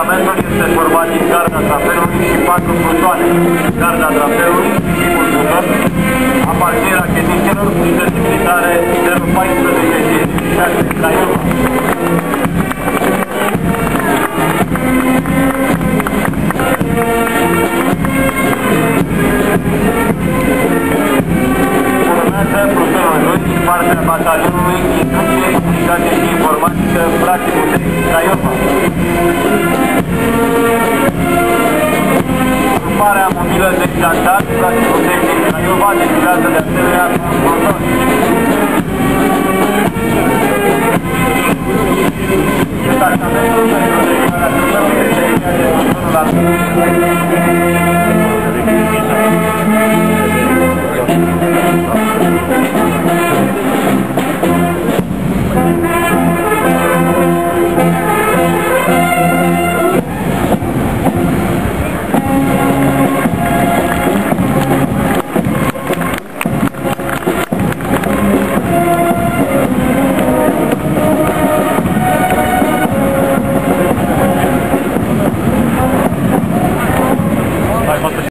Detașamentul este format din garda trapeului și patru plutoane. Garda trapeului, primul pluton, aparține rachetiștilor cu certificare 014 Craiova. Urmează plutonul 2 din partea batalionului Instrucție, Comunicație și Informatică Brațe Puteți Craiova. schimbarea mobilă de tractat, ca și protecție din Craiova, depilează de asemenea transportori. Tratamentul pentru declarația de la